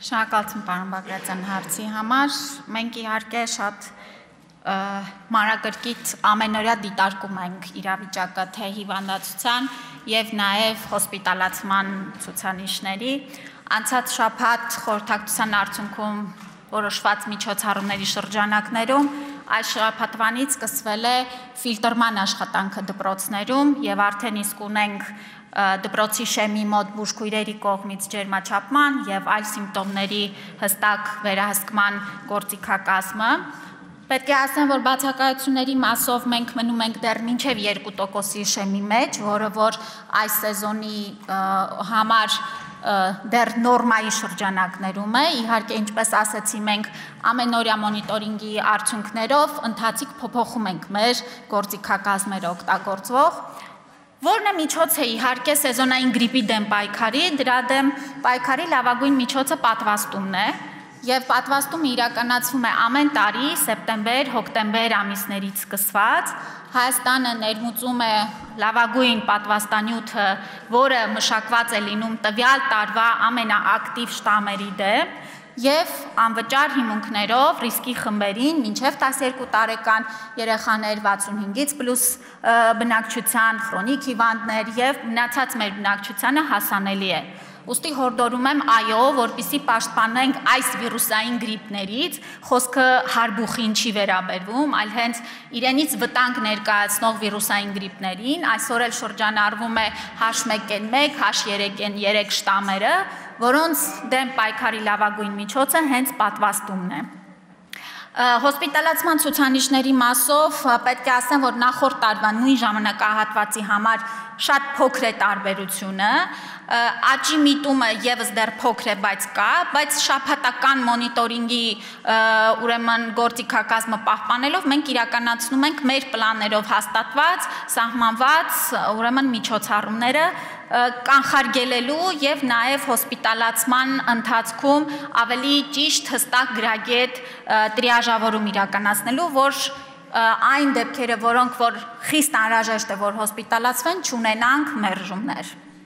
Շնորհակալություն պարոն Բագրատյան հարցի համար։ Մենք իհարկե շատ մանրակրկիտ ամենօրյա դիտարկում ենք իրավիճակը թե հիվանդացության եւ նաեւ հոսպիտալացման ցուցանիշների։ Անցած շաբաթ խորհրդակցության արդյունքում որոշված միջոցառումների շրջանակներում այս շաբաթվանից սկսվել է ֆիլտրման աշխատանքը դպրոցներում եւ արդեն իսկ ունենք դպրոցի շեմի մոտ բուժքույրերի կողմից ջերմաչափման եւ այլ սիմպտոմների հստակ վերահսկման գործիքակազմը Պետք է ասեմ, որ բացակայությունների մասով մենք մնում ենք դեռ մինչև 2%-ի շեմի մեջ, որը որ այս սեզոնի համար դեռ նորմայի շրջանակներում է։ Իհարկե, ինչպես ասացի, մենք ամենօրյա մոնիտորինգի արդյունքներով ընթացիկ փոփոխում ենք մեր գործիքակազմերը օգտագործվող Որն է միջոցը իհարկե սեզոնային գրիպի դեմ պայքարի, դրա դեմ պայքարի լավագույն միջոցը պատվաստումն է, եւ պատվաստումը իրականացվում է ամեն տարի սեպտեմբեր, հոկտեմբեր ամիսներից սկսված։ Հայաստանը ներմուծում է լավագույն պատվաստանյութը, որը մշակված է լինում տվյալ տարվա ամենաակտիվ շտամերի դեմ եւ անվճար հիմունքներով ռիսկի խմբերին մինչեւ 12 տարեկան երեխաներ 65-ից պլյուս բնակչության քրոնիկ հիվանդներ եւ մնացած մեր բնակչությանը հասանելի է Ոստի հորդորում եմ այո, որպիսի պաշտպանենք այս վիրուսային գրիպներից, խոսքը հարբուխին չի վերաբերվում, այլ հենց իրենից վտանգ ներկայացնող վիրուսային գրիպներին, այսօր էլ շրջանառվում է H1N1, H3N3 շտամերը, որոնց դեմ պայքարի լավագույն միջոցը հենց պատվաստումն է։ Հոսպիտալացման ցուցանիշների մասով պետք է ասեմ, որ նախորդ տարվա նույն ժամանակահատվածի համար շատ փոքր է տարբերությունը, աճի միտումը եւս դեռ փոքր է, բայց կա, բայց շփհատական մոնիտորինգի ուրեմն գործիքակազմը պահպանելով մենք իրականացնում ենք մեր պլաններով հաստատված, սահմանված ուրեմն միջոցառումները կանխարգելելու եւ նաեւ հոսպիտալացման ընթացքում ավելի ճիշտ հստակ գրագետ տրիաժավորում իրականացնելու, որ այն դեպքերը, որոնք որ խիստ անհրաժեշտ է որ հոսպիտալացվեն, չունենանք մերժումներ։